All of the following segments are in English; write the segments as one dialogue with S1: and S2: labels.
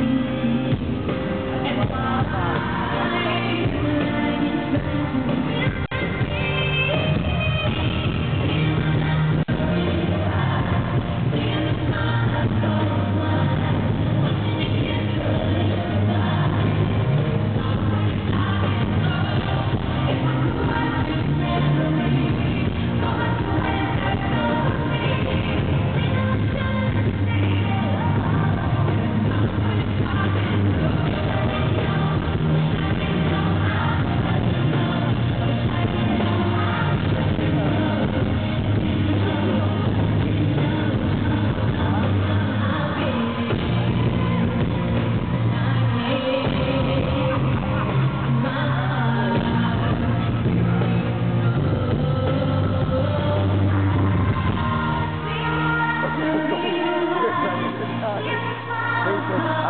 S1: I bet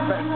S1: you.